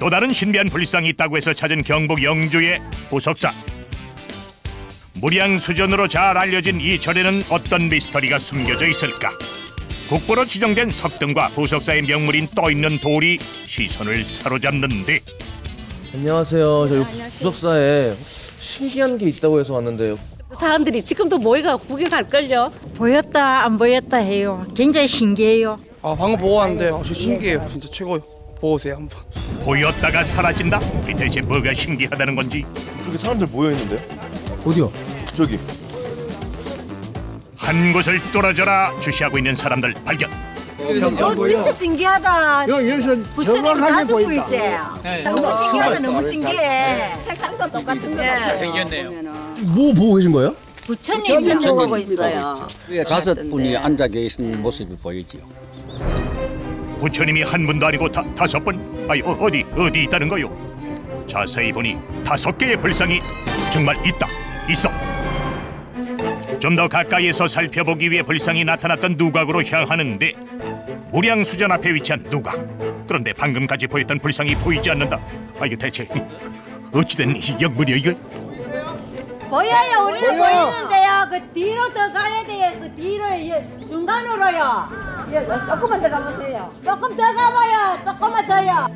또 다른 신비한 불상이 있다고 해서 찾은 경북 영주의 보석사. 무량수전으로 잘 알려진 이 절에는 어떤 미스터리가 숨겨져 있을까? 국보로 지정된 석등과 보석사의 명물인 떠 있는 돌이 시선을 사로잡는데 안녕하세요. 저희 부석사에 신기한 게 있다고 해서 왔는데요. 사람들이 지금도 모이가 구경할걸요. 보였다 안 보였다 해요. 굉장히 신기해요. 아 방금 보고 왔는데 아주 신기해요. 진짜 최고요. 보고 오세요 한번. 보였다가 사라진다? 이 대체 뭐가 신기하다는 건지 저기 사람들 모여 있는데? 어디요? 저기. 한 곳을 뚫어져라 주시하고 있는 사람들 발견. 어, 진짜 신기하다. 여, 부처님 가수. 보이세요. 너무 신기하다. 너무 신기해. 색상도 똑같은 거 같아요. 뭐 보고 계신 거예요? 부처님 쳐다보고 있어요. 위에 다섯 분이 앉아 계신 모습이 보이지요. 부처님이 한 분도 아니고 다, 다섯 분? 아니 어, 어디 어디 있다는 거요? 자세히 보니 다섯 개의 불상이 정말 있다 있어. 좀 더 가까이에서 살펴보기 위해 불상이 나타났던 누각으로 향하는데 무량수전 앞에 위치한 누각. 그런데 방금까지 보였던 불상이 보이지 않는다. 아 이거 대체 어찌된 이 역물이야 이거? 보여요. 우리는 보이는데요. 그 뒤로 더 가야 돼요. 그 뒤로 예, 중간으로요. 예, 조금만 더 가보세요. 조금 더 가봐요. 조금만 더요.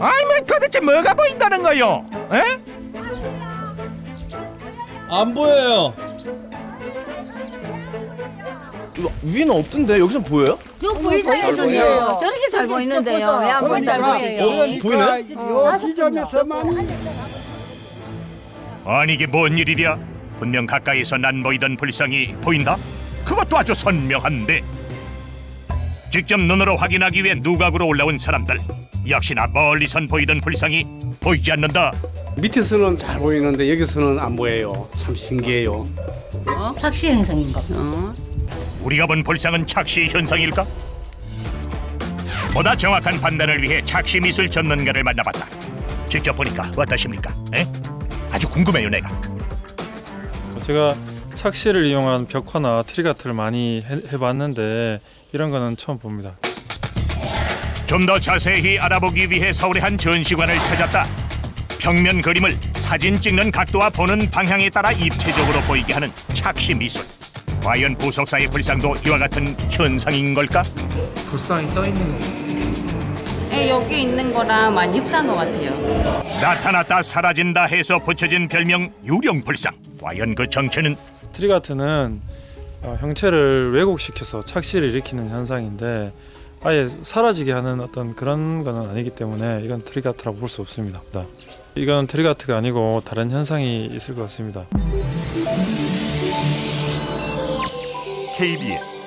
아이 뭐 도대체 뭐가 보인다는 거요? 에? 안 보여요. 위에는 없던데 여기서 보여요? 저 보이잖아요. 저요. 저렇게 잘 보이는데요. 왜 안 보인다고 그러시지? 보이네? 요 지점에서만 아니 이게 뭔 일이랴? 분명 가까이서 난 보이던 불상이 보인다? 그것도 아주 선명한데 직접 눈으로 확인하기 위해 누각으로 올라온 사람들 역시나 멀리선 보이던 불상이 보이지 않는다 밑에서는 잘 보이는데 여기서는 안 보여요. 참 신기해요. 착시 행성인 거. 우리가 본 불상은 착시 현상일까? 보다 정확한 판단을 위해 착시 미술 전문가를 만나봤다 직접 보니까 어떠십니까? 에? 아주 궁금해요 내가 제가 착시를 이용한 벽화나 트리가트를 많이 해, 해봤는데 이런 거는 처음 봅니다. 좀 더 자세히 알아보기 위해 서울의 한 전시관을 찾았다. 평면 그림을 사진 찍는 각도와 보는 방향에 따라 입체적으로 보이게 하는 착시 미술. 과연 보석사의 불상도 이와 같은 현상인 걸까? 예, 여기 있는 거랑 많이 흡사한 것 같아요. 나타났다 사라진다 해서 붙여진 별명 유령 불상. 과연 그 정체는 trick art는 어, 형체를 왜곡시켜서 착시를 일으키는 현상인데 아예 사라지게 하는 어떤 그런 거는 아니기 때문에 이건 trick art라고 볼 수 없습니다. 이건 trick art가 아니고 다른 현상이 있을 것 같습니다. KBS